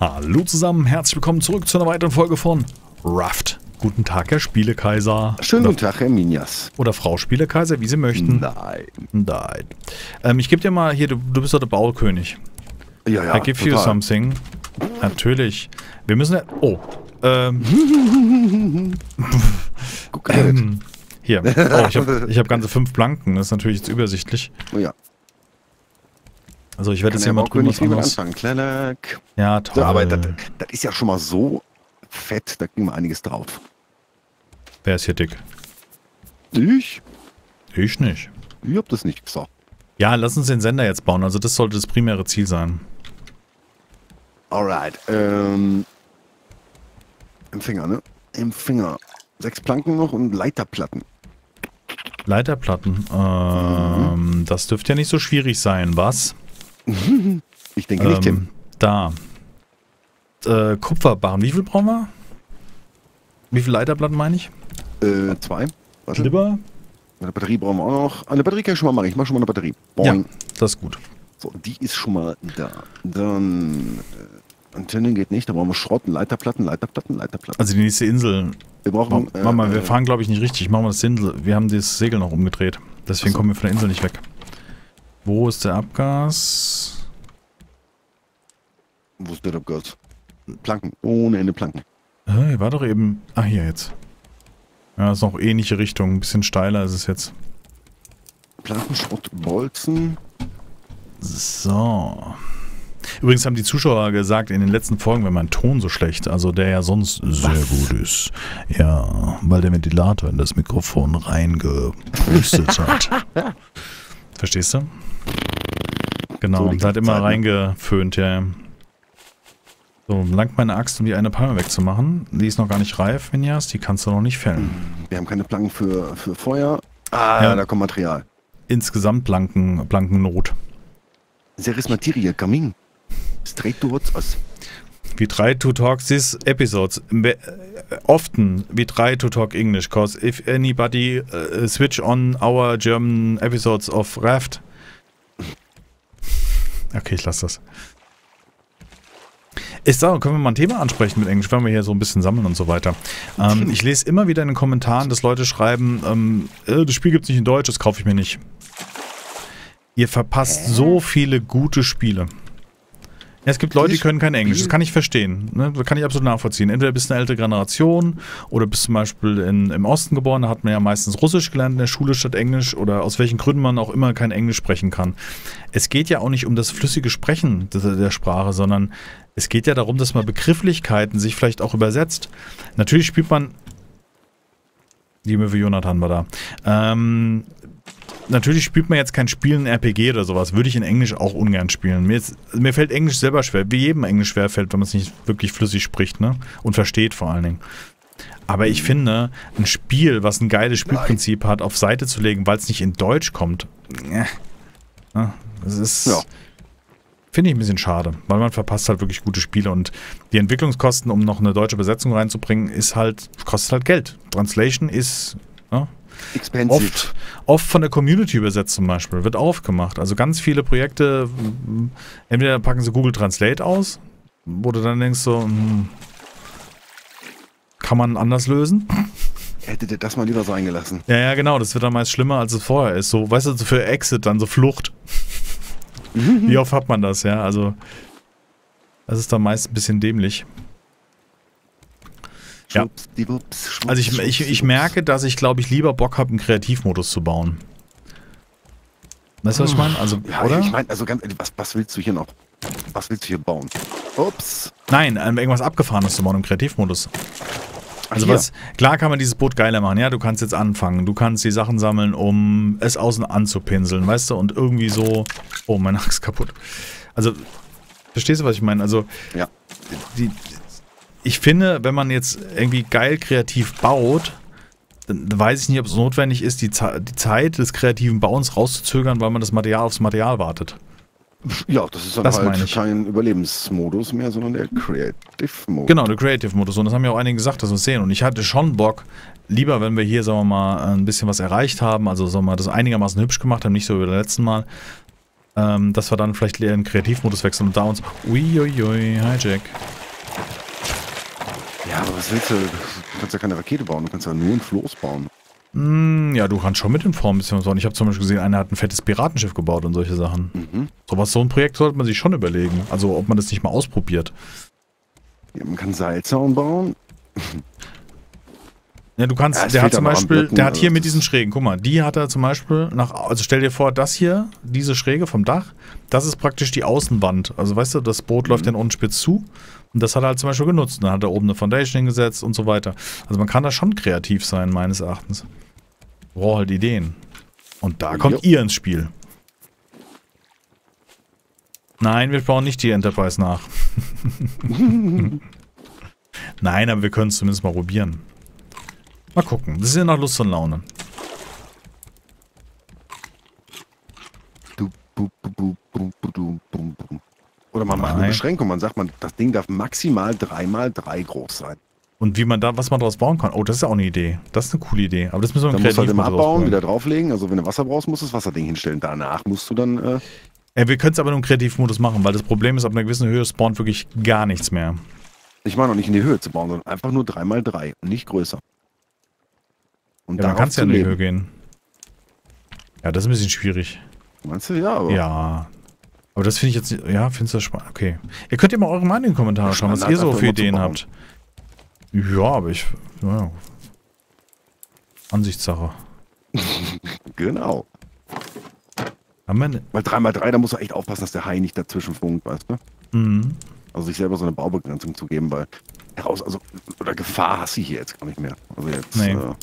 Hallo zusammen, herzlich willkommen zurück zu einer weiteren Folge von Raft. Guten Tag, Herr Spielekaiser. Schönen guten Tag, Herr Minjas. Oder Frau Spielekaiser, wie Sie möchten. Nein. Nein. Ähm, ich gebe dir mal hier, du, du bist doch der Baukönig. Ja, ja, I give you total. something. Natürlich. Wir müssen ja. Oh. Ähm, Guck ähm, hier. Oh, ich habe ich hab ganze fünf Blanken. Das ist natürlich jetzt übersichtlich. Oh ja, Also ich werde jetzt hier mal drüben was anderes. anfangen. Ja, toll. So, aber das, das ist ja schon mal so fett, da kriegen wir einiges drauf. Wer ist hier dick? Ich? Ich nicht. Ich hab das nicht gesagt. Ja, lass uns den Sender jetzt bauen. Also das sollte das primäre Ziel sein. Alright, ähm. Empfänger, ne? Empfänger. Sechs Planken noch und Leiterplatten. Leiterplatten. Ähm, Das dürfte ja nicht so schwierig sein, was? Ich denke nicht, Tim. Ähm, da. Äh, Kupferbarren. Wie viel brauchen wir? Wie viele Leiterplatten meine ich? Äh, zwei. Warte. Glibber? Eine Batterie brauchen wir auch noch. Eine Batterie kann ich schon mal machen. Ich mache schon mal eine Batterie. Ja, Boing. das ist gut. So, die ist schon mal da. Dann. Äh, Antenne geht nicht, da brauchen wir Schrott, Leiterplatten, Leiterplatten, Leiterplatten. Also die nächste Insel. Wir brauchen. Mach mal, wir äh, fahren glaube ich nicht richtig. Machen wir das Insel. Wir haben das Segel noch umgedreht. Deswegen Ach so. kommen wir von der Insel nicht weg. Wo ist der Abgas? Wo ist der Abgas? Planken, ohne Ende Planken. Hier war doch eben. Ah, hier jetzt. Ja, ist noch ähnliche Richtung. Ein bisschen steiler ist es jetzt. Planken, Schrott, Bolzen. So. Übrigens haben die Zuschauer gesagt, in den letzten Folgen wäre mein Ton so schlecht, also der ja sonst sehr gut ist. Ja, weil der Ventilator in das Mikrofon reingepustet hat. Verstehst du? Genau, So, da hat immer Zeit, reingeföhnt, ja. So, langt meine Axt, um die eine Palme wegzumachen. Die ist noch gar nicht reif, Vinjas, die kannst du noch nicht fällen. Wir haben keine Planken für, für Feuer. Ah, Ja. da kommt Material. Insgesamt blanken, blanken Not. Series Material coming. Straight towards us. We try to talk these episodes uh, often. We try to talk English, cause if anybody uh, switch on our German episodes of Raft. Okay, ich lasse das. Ich sage, können wir mal ein Thema ansprechen mit Englisch, wenn wir hier so ein bisschen sammeln und so weiter. Ähm, ich lese immer wieder in den Kommentaren, dass Leute schreiben, ähm, äh, das Spiel gibt es nicht in Deutsch, das kaufe ich mir nicht. Ihr verpasst so viele gute Spiele. Ja, es gibt Leute, die können kein Englisch. Das kann ich verstehen. Ne? Das kann ich absolut nachvollziehen. Entweder bist du eine ältere Generation oder bist zum Beispiel in, im Osten geboren. Da hat man ja meistens Russisch gelernt in der Schule statt Englisch oder aus welchen Gründen man auch immer kein Englisch sprechen kann. Es geht ja auch nicht um das flüssige Sprechen der, der Sprache, sondern es geht ja darum, dass man Begrifflichkeiten sich vielleicht auch übersetzt. Natürlich spielt man. Die Möwe Jonathan war da. Ähm, Natürlich spielt man jetzt kein Spiel in RPG oder sowas. Würde ich in Englisch auch ungern spielen. Mir, ist, mir fällt Englisch selber schwer, wie jedem Englisch schwer fällt, wenn man es nicht wirklich flüssig spricht, ne? Und versteht vor allen Dingen. Aber ich finde, ein Spiel, was ein geiles Spielprinzip hat, auf Seite zu legen, weil es nicht in Deutsch kommt, äh, ja, das ist. Ja. Finde ich ein bisschen schade, weil man verpasst halt wirklich gute Spiele und die Entwicklungskosten, um noch eine deutsche Besetzung reinzubringen, ist halt, kostet halt Geld. Translation ist ne, Expensive. oft, oft von der Community übersetzt zum Beispiel, wird aufgemacht. Also ganz viele Projekte, m, entweder packen sie Google Translate aus, wo du dann denkst so, hm, kann man anders lösen? Hättet ihr das mal lieber sein gelassen. Ja, ja, genau, das wird dann meist schlimmer, als es vorher ist. So, weißt du, so für Exit dann so Flucht. Wie oft hat man das, ja? Also, das ist dann meist ein bisschen dämlich. Ja. Schwuppsdiwupps, schwupps, Also ich, ich, ich merke, dass ich, glaube ich, lieber Bock habe, einen Kreativmodus zu bauen. Weißt du, was ich meine? Also, Ja, oder? ich meine, also ganz ehrlich, was, was willst du hier noch? Was willst du hier bauen? Ups. Nein, ähm, irgendwas Abgefahrenes zu bauen im Kreativmodus. Also Hier. was, klar kann man dieses Boot geiler machen, ja, du kannst jetzt anfangen, du kannst die Sachen sammeln, um es außen anzupinseln, weißt du, und irgendwie so, oh, meine Axt kaputt. Also, verstehst du, was ich meine? Also, Ja. die, ich finde, wenn man jetzt irgendwie geil kreativ baut, dann weiß ich nicht, ob es notwendig ist, die, die Zeit des kreativen Bauens rauszuzögern, weil man das Material aufs Material wartet. Ja, das ist dann Das halt kein Überlebensmodus mehr, sondern der Creative Mode. Genau, der Creative-Modus. Und das haben ja auch einige gesagt, dass wir es sehen. Und ich hatte schon Bock, lieber, wenn wir hier, sagen wir mal, ein bisschen was erreicht haben, also sagen wir mal, das einigermaßen hübsch gemacht haben, nicht so wie beim letzten Mal, ähm, dass wir dann vielleicht eher in den Kreativmodus wechseln und da uns... Uiuiui, hi Jack. Ja, aber was willst du? Du kannst ja keine Rakete bauen, du kannst ja nur ein Floß bauen. Hm, ja, du kannst schon mit den Formen ein bisschen was bauen. Ich habe zum Beispiel gesehen, einer hat ein fettes Piratenschiff gebaut und solche Sachen. Mhm. Sowas, so ein Projekt sollte man sich schon überlegen. Also, ob man das nicht mal ausprobiert. Ja, man kann Seilzaun bauen. Ja, du kannst, Ja, der hat zum Beispiel, der hat hier mit diesen Schrägen, guck mal, die hat er zum Beispiel nach, also stell dir vor, das hier, diese Schräge vom Dach, das ist praktisch die Außenwand. Also weißt du, das Boot läuft Mhm. dann unten spitz zu und das hat er halt zum Beispiel genutzt. Dann hat er oben eine Foundation hingesetzt und so weiter. Also man kann da schon kreativ sein, meines Erachtens. Braucht halt Ideen. Und da kommt Jo. ihr ins Spiel. Nein, wir bauen nicht die Enterprise nach. Nein, aber wir können es zumindest mal probieren. Mal gucken. Das ist ja nach Lust und Laune. Oder man macht eine Nein. Beschränkung. Man sagt, man, das Ding darf maximal 3 mal 3 groß sein. Und wie man da, was man daraus bauen kann. Oh, das ist ja auch eine Idee. Das ist eine coole Idee. Aber das müssen wir im Dann musst du halt immer abbauen, wieder drauflegen. Also wenn du Wasser brauchst, musst du das Wasserding hinstellen. Danach musst du dann... Äh, Ja, wir können es aber nur im Kreativmodus machen, weil das Problem ist, ab einer gewissen Höhe spawnt wirklich gar nichts mehr. ich meine noch nicht in die Höhe zu bauen, sondern einfach nur 3 mal 3 und nicht größer. Und Ja, man kann es ja in die. Höhe gehen. Ja, das ist ein bisschen schwierig. Meinst du? Ja, aber... Ja. Aber das finde ich jetzt, ja, findest du das spannend? Okay. Ihr könnt ja mal eure Meinung in die Kommentare Ja, schreiben, was ihr so für Ideen habt. Ja, aber ich, ja. Ansichtssache. Genau. Haben wir ne, Weil 3 mal 3 da musst du echt aufpassen, dass der Hai nicht dazwischen funkt, weißt du? mhm. Also sich selber so eine Baubegrenzung zu geben, weil heraus, also, oder Gefahr hast du hier jetzt gar nicht mehr. Also jetzt, Nee. äh,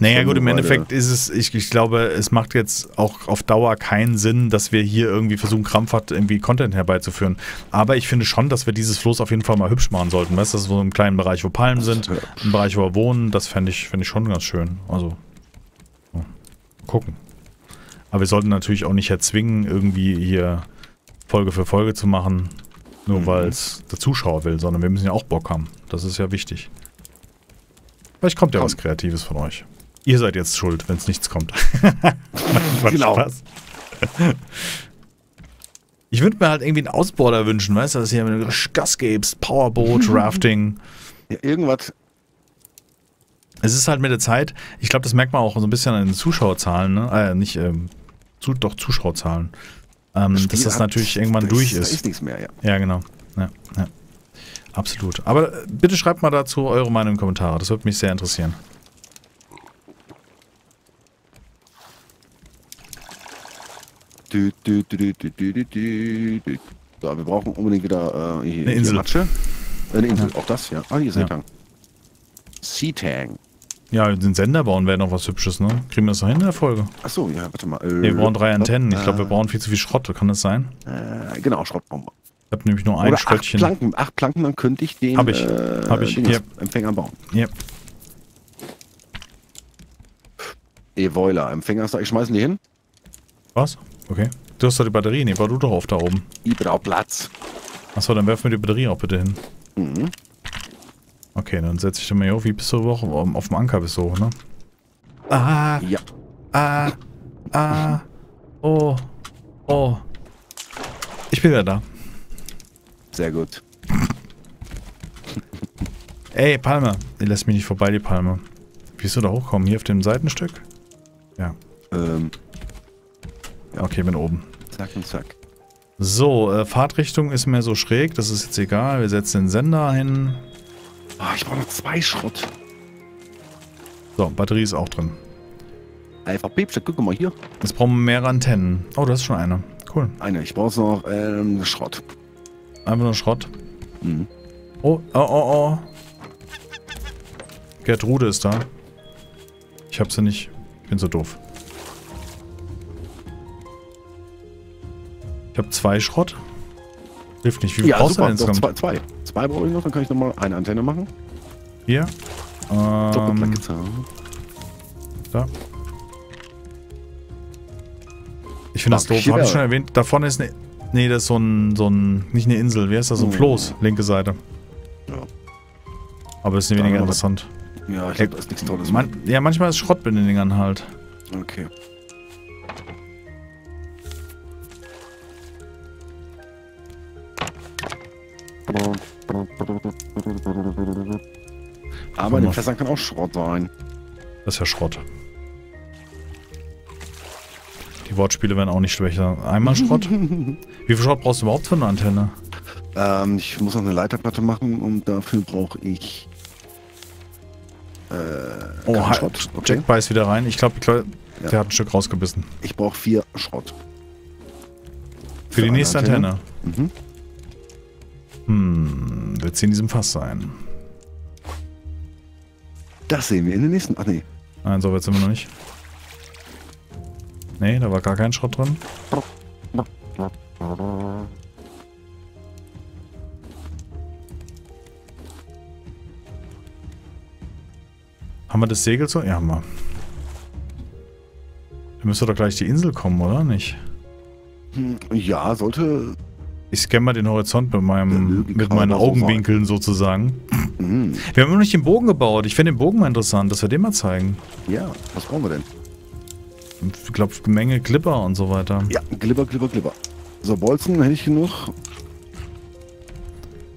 Naja, gut, im Endeffekt ist es, ich, ich glaube, es macht jetzt auch auf Dauer keinen Sinn, dass wir hier irgendwie versuchen, krampfhaft irgendwie Content herbeizuführen. Aber ich finde schon, dass wir dieses Floß auf jeden Fall mal hübsch machen sollten. Weißt du, so im kleinen Bereich, wo Palmen sind, im Bereich, wo wir wohnen, das fände ich, fänd ich schon ganz schön. Also, so. gucken. Aber wir sollten natürlich auch nicht erzwingen, irgendwie hier Folge für Folge zu machen, nur Mhm. weil es der Zuschauer will, sondern wir müssen ja auch Bock haben. Das ist ja wichtig. Vielleicht kommt ja was Kreatives von euch. Ihr seid jetzt schuld, wenn es nichts kommt. Genau. Spaß. Ich würde mir halt irgendwie einen Ausborder wünschen, weißt du, dass hier Gas gibst, Powerboat, Rafting. Ja, irgendwas, Es ist halt mit der Zeit, ich glaube, das merkt man auch so ein bisschen an den Zuschauerzahlen, ne? Äh, nicht, ähm, zu, doch Zuschauerzahlen. Ähm, dass Spiel das natürlich irgendwann das- durch Da ist. ist nichts mehr, ja. Ja, genau. Ja, ja. Absolut. Aber äh, bitte schreibt mal dazu eure Meinung in Kommentare. Das würde mich sehr interessieren. Du, du, du, so, wir brauchen unbedingt wieder äh, eine Insel. Äh, eine Insel, auch das, ja. Ah, hier ist ja. ein Sea Tang. Ja, den Sender bauen wäre noch was Hübsches, ne? Kriegen wir das noch hin in der Folge? Achso, ja, warte mal. Äh, nee, wir brauchen drei äh, Antennen. Ich äh, glaube, wir brauchen viel zu viel Schrott. Kann das sein? Äh, genau, Schrottbombe. Ich habe nämlich nur ein Oder acht Stöckchen. Planken, acht Planken, dann könnte ich den Hab ich. Äh, Hab ich. Dingens, Ja. Empfänger bauen. Ja. E-Voiler, Empfänger, ich schmeißen die hin. Was? Okay. Du hast doch die Batterie. Nee, bau du doch auf da oben. Ich brauche Platz. Achso, dann werfen wir die Batterie auch bitte hin. Mhm. Okay, dann setze ich den mal hier auf. Wie bist du hoch? Auf dem Anker bist du hoch, ne? Ah, Ja, ah, ah. Oh, oh. Ich bin wieder da. Sehr gut. Ey, Palme. Die lässt mich nicht vorbei, die Palme. Wie bist du da hochkommen? Hier auf dem Seitenstück? Ja. Ähm, Okay, bin oben. zack und zack. So, äh, Fahrtrichtung ist mir so schräg. Das ist jetzt egal. Wir setzen den Sender hin. Ah, ich brauche noch zwei Schrott. So, Batterie ist auch drin. Einfach Päpste, guck mal hier. Jetzt brauchen wir mehrere Antennen. Oh, das ist schon eine. Cool. Eine, ich brauche noch ähm, Schrott. Einfach nur Schrott. Mhm. Oh, oh, oh, oh. Gertrude ist da. Ich hab sie nicht. Ich bin so doof. Ich habe zwei Schrott. Hilft nicht. Wie viel Ja, brauchst super. du denn insgesamt? zwei, zwei. Zwei brauche ich noch, dann kann ich nochmal eine Antenne machen. Hier. Ähm, da. Ich finde das doof. Habe ich schon erwähnt. Da vorne ist eine... Nee, das ist so ein, so ein, nicht eine Insel, wie heißt das? So ein hm. Floß, linke Seite. Ja. Aber das ist nicht weniger interessant. Ja, ich glaube, da ist nichts äh, Tolles. Man, ja, manchmal ist Schrott bei den Dingern halt. Okay. Aber in den Fässern kann auch Schrott sein. Das ist ja Schrott. Die Wortspiele werden auch nicht schwächer. Einmal Schrott. Wie viel Schrott brauchst du überhaupt für eine Antenne? Ähm, ich muss noch eine Leiterplatte machen und dafür brauche ich. Äh, Oh, halt, Schrott. Okay. Jack beißt wieder rein. Ich glaube, der Ja. hat ein Stück rausgebissen. Ich brauche vier Schrott. Für die eine nächste Antenne. Mhm. Hm, wird sie in diesem Fass sein? Das sehen wir in den nächsten. Ach nee. Nein, so weit sind wir noch nicht. Nee, da war gar kein Schrott drin. Haben wir das Segel so? Ja, haben wir. Da müsste doch gleich die Insel kommen, oder nicht? Ja, sollte. Ich scanne mal den Horizont mit, meinem, mit meinen so. Augenwinkeln sozusagen. Mhm. Wir haben noch nicht den Bogen gebaut. Ich finde den Bogen mal interessant, dass wir den mal zeigen. Ja, was brauchen wir denn? Ich glaube, Menge Clipper und so weiter. Ja, Glibber, Glibber, Glibber. So, Bolzen hätte ich genug.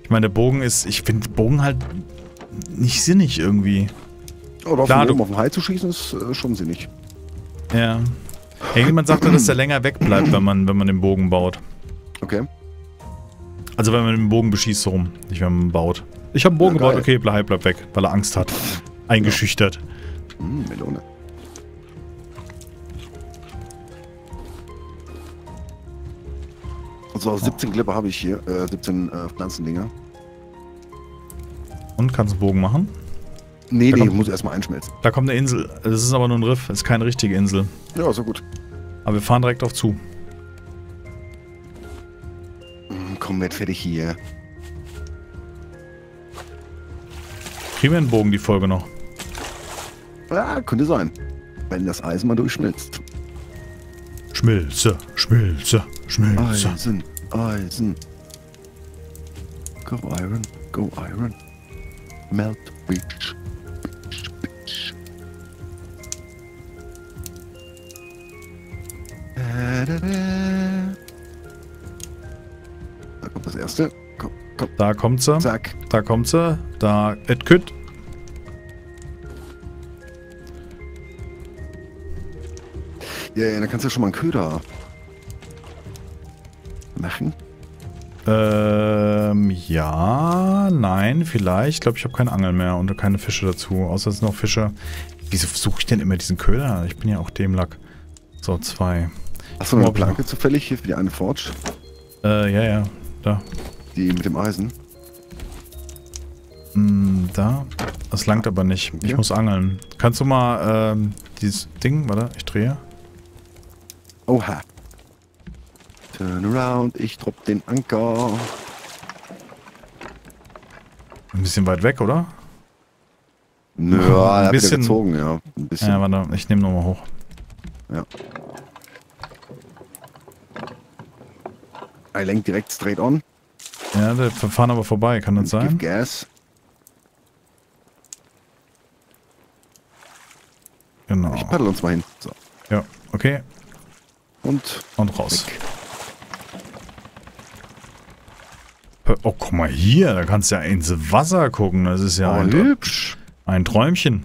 Ich meine, der Bogen ist, ich finde Bogen halt nicht sinnig irgendwie. Oder Klar, du- oben auf den Hai zu schießen, ist äh, schon sinnig. Ja. Irgendjemand sagte, dass der länger wegbleibt, wenn man, wenn man den Bogen baut. Okay. Also wenn man den Bogen beschießt, so rum. Nicht, wenn man baut. Ich habe einen Bogen Ja, gebaut, okay, bleib, bleib weg, weil er Angst hat. Eingeschüchtert. Hm, Melone. So, 17 Glibber habe ich hier. Äh, 17 äh, Pflanzendinger. Und kannst einen Bogen machen? Nee, Da nee, kommt- muss erstmal einschmelzen. Da kommt eine Insel. Das ist aber nur ein Riff, das ist keine richtige Insel. Ja, so gut. Aber wir fahren direkt auf zu. Hm, komm, werd fertig hier. Kriegen wir einen Bogen die Folge noch? Ja, könnte sein. Wenn das Eisen mal durchschmilzt. Schmilze, schmilze, schmilze. Eisen, Eisen. Go Iron, go Iron. Melt, bitch. bitch, bitch. Da, da, da. Da kommt das erste. Komm, komm, Da kommt sie, zack. da kommt sie, da et kütt. Ja, ja, dann kannst du schon mal einen Köder Ähm, ja, nein, vielleicht. Ich glaube, ich habe keine Angel mehr und keine Fische dazu. Außer es sind noch Fische. Wieso suche ich denn immer diesen Köder? Ich bin ja auch dem Lack. So, zwei. Hast du noch eine Planke zufällig hier für die eine Forge? Äh, ja, ja. Da. Die mit dem Eisen? Hm, da. Das langt aber nicht. Ich Ja. muss angeln. Kannst du mal, ähm, dieses Ding, warte, ich drehe. Oha. Turn around, ich drop den Anker. Ein bisschen weit weg, oder? Nö, Ein ja, wieder bisschen- gezogen, ja. Ein bisschen. Ja, warte, ich nehme nochmal hoch. Er lenkt direkt straight on. Ja, wir fahren aber vorbei, kann das Give sein? Gas. Genau. Ich paddel uns mal hin. So. Ja, okay. Und Und raus. weg. Oh, guck mal hier, da kannst du ja ins Wasser gucken. Das ist ja oh, ein, hübsch. ein Träumchen,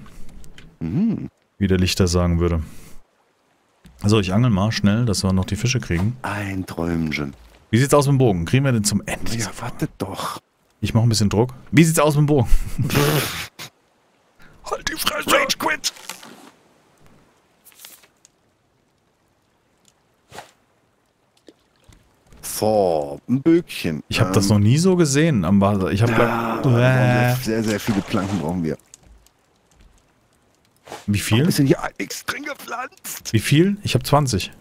Mhm. wie der Lichter sagen würde. Also ich angel mal schnell, dass wir noch die Fische kriegen. Ein Träumchen. Wie sieht's aus mit dem Bogen? Kriegen wir den zum Ende? Ja, wartet doch. Ich mache ein bisschen Druck. Wie sieht's aus mit dem Bogen? halt die Fresse! Rage quit. So, ein Böckchen. Ich habe das noch nie so gesehen am Wasser. Ich habe Ja, äh, sehr, sehr viele Planken brauchen wir. wie Wir viel? sind hier extrem gepflanzt. Wie viel? Ich habe 20.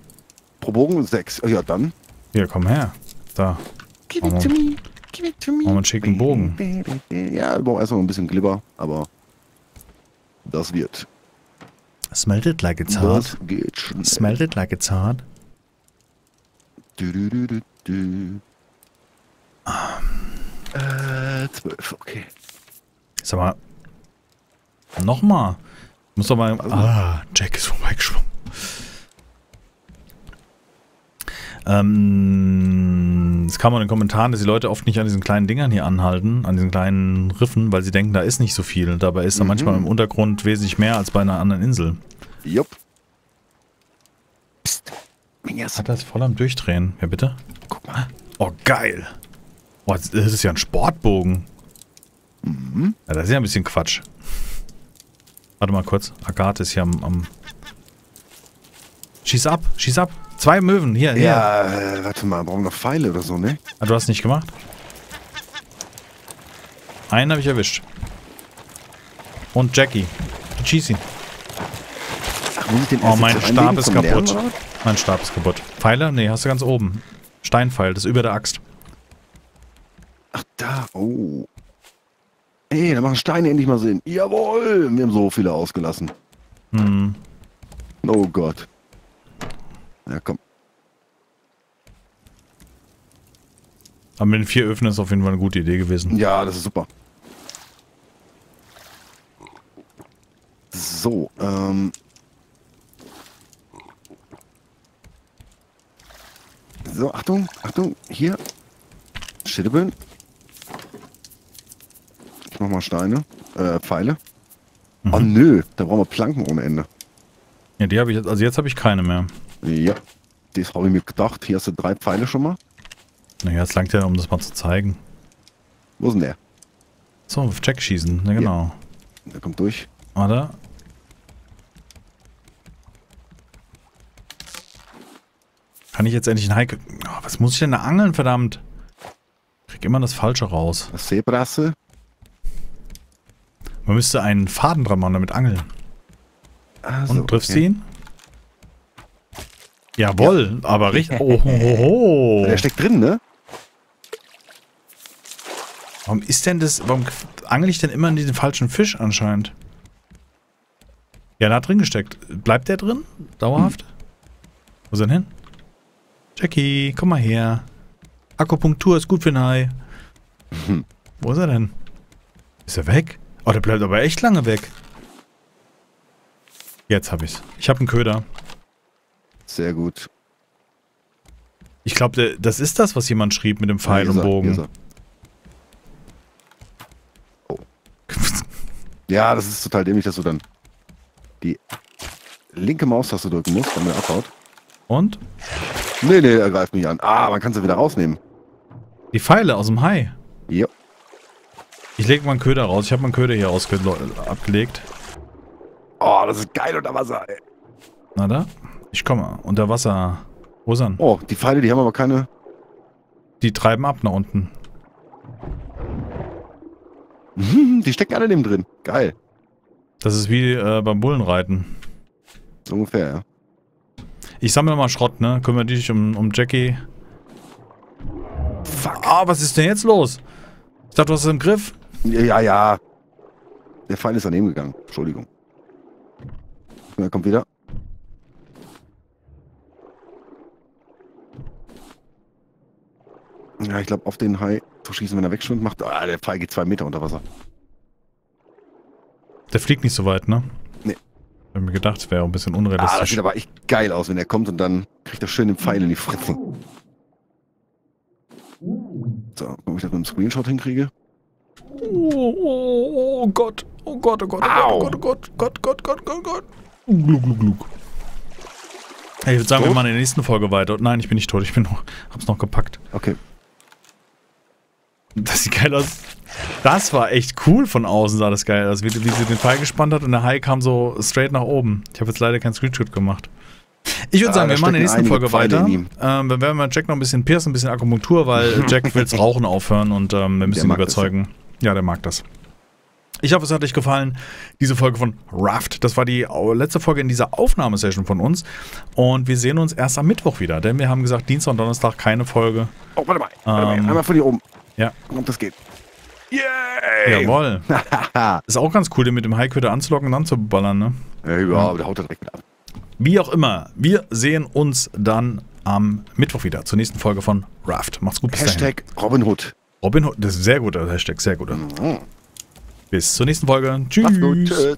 Pro Bogen sechs. Ja, dann. Hier, komm her. Da. Give it to me. Give it to me. Machen wir einen schicken Bogen. Ja, wir brauchen erstmal ein bisschen Glibber, aber das wird. Smelt it like it's Das geht schon. Smelt it like it's hard. Du, du, du, du, du. Äh, zwölf, okay. Sag mal. Nochmal. Muss doch mal. Ah, Jack ist vorbeigeschwommen. Ähm, es kam in den Kommentaren, dass die Leute oft nicht an diesen kleinen Dingern hier anhalten, an diesen kleinen Riffen, weil sie denken, da ist nicht so viel. Dabei ist da Mhm. manchmal im Untergrund wesentlich mehr als bei einer anderen Insel. Jupp. Minjas. Hat das voll am Durchdrehen. Ja, bitte? Guck mal. Oh, geil. Oh, das ist ja ein Sportbogen. Mhm. Ja, das ist ja ein bisschen Quatsch. Warte mal kurz. Agathe ist hier am, am... Schieß ab, schieß ab. Zwei Möwen, hier, hier. Ja, äh, warte mal, brauchen wir noch Pfeile oder so, ne? Ah, du hast nicht gemacht? Einen habe ich erwischt. Und Jackie. Schieß ihn. Ach, Oh, mein Stab ist kaputt. Lernen? Mein Stab ist kaputt. Pfeile? Nee, hast du ganz oben. Steinpfeil, das ist über der Axt. Ach, da. Oh. Ey, da machen Steine endlich mal Sinn. Jawohl! Wir haben so viele ausgelassen. Hm. Oh Gott. Ja, komm. Aber mit den vier Öfen ist auf jeden Fall eine gute Idee gewesen. Ja, das ist super. So, ähm. So, Achtung, Achtung, hier. Schildeböen. Ich mach mal Steine, äh, Pfeile. Oh nö, da brauchen wir Planken ohne Ende. Ja, die habe ich jetzt, also jetzt habe ich keine mehr. Ja, das habe ich mir gedacht. Hier hast du drei Pfeile schon mal. Naja, es langt ja, um das mal zu zeigen. Wo ist denn der? So, auf Jack schießen, na genau. Der kommt durch. Oder? Kann ich jetzt endlich einen Heike... Oh, was muss ich denn da angeln, verdammt? Krieg immer das Falsche raus. Das Seebrasse. Man müsste einen Faden dran machen, damit angeln. Also, Und triffst du okay. ihn? Jawohl, aber richtig. Oh, ho, ho. Der steckt drin, ne? Warum ist denn das. Warum angel ich denn immer in diesen falschen Fisch anscheinend? Ja, da hat drin gesteckt. Bleibt der drin? Dauerhaft? Wo ist er denn hin? Jackie, komm mal her. Akupunktur ist gut für den Hai. Wo ist er denn? Ist er weg? Oh, der bleibt aber echt lange weg. Jetzt hab ich's. Ich hab einen Köder. Sehr gut. Ich glaube, das ist das, was jemand schrieb mit dem Pfeil und Bogen. er. Ja, das ist total dämlich, dass du dann die linke Maustaste drücken musst, damit er abhaut. Und? Nee, nee, er greift mich an. Ah, man kann sie wieder rausnehmen. Die Pfeile aus dem Hai. Ja. Ich lege mal einen Köder raus. Ich habe meinen Köder hier ausge abgelegt. Oh, das ist geil unter Wasser, ey. Na da? Ich komme. Unter Wasser. Wo ist er? Oh, die Pfeile, die haben aber keine. Die treiben ab nach unten. Die stecken alle dem drin. Geil. Das ist wie äh, beim Bullenreiten. So ungefähr, ja. Ich sammle mal Schrott, ne? Kümmere dich um, um Jackie. Fuck. Ah, was ist denn jetzt los? Ich dachte, du hast es im Griff. Ja, ja, ja. Der Pfeil ist daneben gegangen. Entschuldigung. Er kommt wieder. Ja, ich glaube, auf den Hai zu schießen, wenn er wegschwimmt, macht. Ah, der Pfeil geht zwei Meter unter Wasser. Der fliegt nicht so weit, ne? Ich hab mir gedacht, es wäre auch ein bisschen Ah, das unrealistisch. sieht aber echt geil aus, wenn er kommt und dann kriegt er schön den Pfeil in die Fresse. So, ob ich das mit einem Screenshot hinkriege. oh, oh, oh Gott. Oh Gott, oh Gott, oh Au. Gott, oh Gott, Gott, Gott, Gott, Gott, Gott. Glug, glug, glug. Hey, ich würde sagen, wir Tot? machen in der nächsten Folge weiter. Nein, ich bin nicht tot. Ich bin noch, hab's noch gepackt. Okay. Das sieht geil aus. Das war echt cool von außen, sah das geil aus. Wie, wie sie den Pfeil gespannt hat und der Hai kam so straight nach oben. Ich habe jetzt leider keinen Screenshot gemacht. Ich würde Ah, sagen, wir machen in der nächsten Folge Pfeile weiter. Ähm, dann werden wir Jack noch ein bisschen Pierce, ein bisschen Akupunktur, weil Jack will's Rauchen aufhören und ähm, wir müssen ihn mag das, überzeugen. ja, der mag das. Ich hoffe, es hat euch gefallen, diese Folge von Raft. Das war die letzte Folge in dieser Aufnahmesession von uns. Und wir sehen uns erst am Mittwoch wieder, denn wir haben gesagt, Dienstag und Donnerstag keine Folge. Oh, warte mal. Warte mal. Ähm, Einmal von hier oben. Ja. Ob das geht. Yay! Jawohl. Ist auch ganz cool, den mit dem Haiköder anzulocken und dann zu ballern, ne? Ja, überhaupt, der haut er direkt ab. Wie auch immer, wir sehen uns dann am Mittwoch wieder zur nächsten Folge von Raft. Macht's gut, bis dahin. Hashtag Robin Hood. Robin Hood, das ist ein sehr guter Hashtag, sehr guter. Mhm. Bis zur nächsten Folge. Tschüss. Macht's gut. Tschüss.